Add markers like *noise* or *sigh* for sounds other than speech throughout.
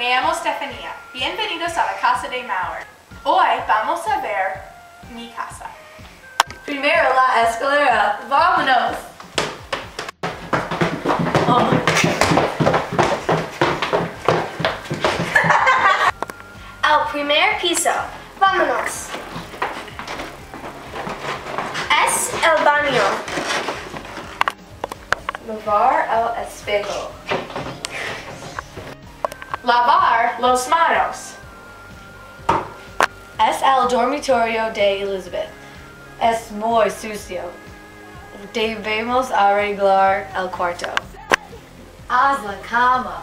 me llamo Stefania. Bienvenidos a la casa de Mauer. Hoy vamos a ver mi casa. Primero la escalera. Vámonos. Oh. *laughs* Al primer piso. Vámonos. Es el baño. Lavar el espejo. Lavar los manos. Es el dormitorio de Elizabeth. Es muy sucio. Debemos arreglar el cuarto. Haz la cama.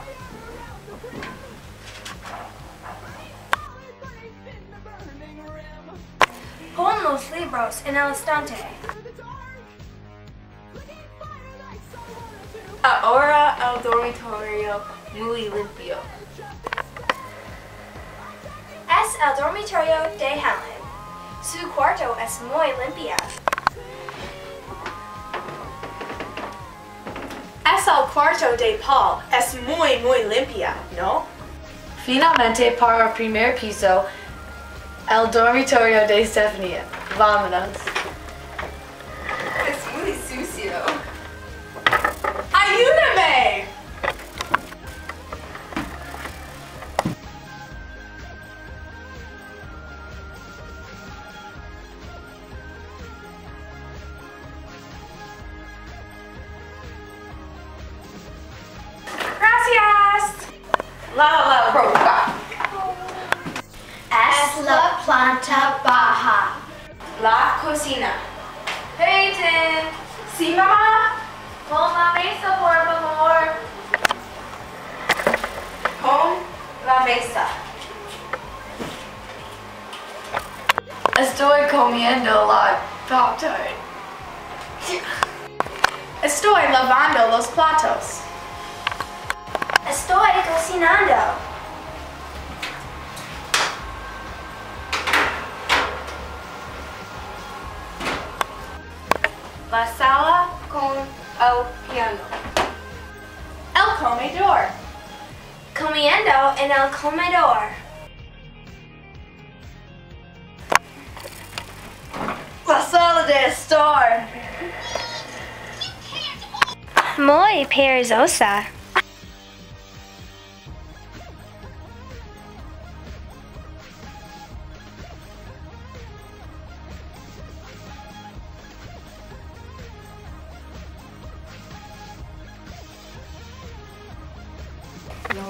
Pon los libros en el estante. Ahora el dormitorio muy limpio. Es el dormitorio de Helen. Su cuarto es muy limpio. Es el cuarto de Paul. Es muy, muy limpia, ¿no? Finalmente para el primer piso, el dormitorio de Stephanie. Vámonos. Es muy sucio. ¡Ayúdame! La la roca. Es la planta baja. La cocina. Peyton. ¿Sí, mamá? Pon la mesa, por favor. Con la mesa. Estoy comiendo la Pop Tart. Estoy lavando los platos. Estoy cocinando. La sala con el piano. El comedor. Comiendo en el comedor. La sala de estar. Muy perezosa.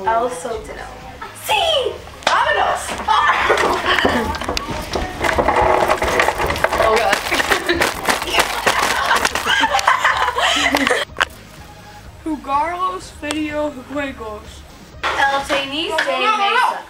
El sótano. ¡Sí! ¡Vámonos! Oh god. Jugar los videojuegos. El tenis de mesa.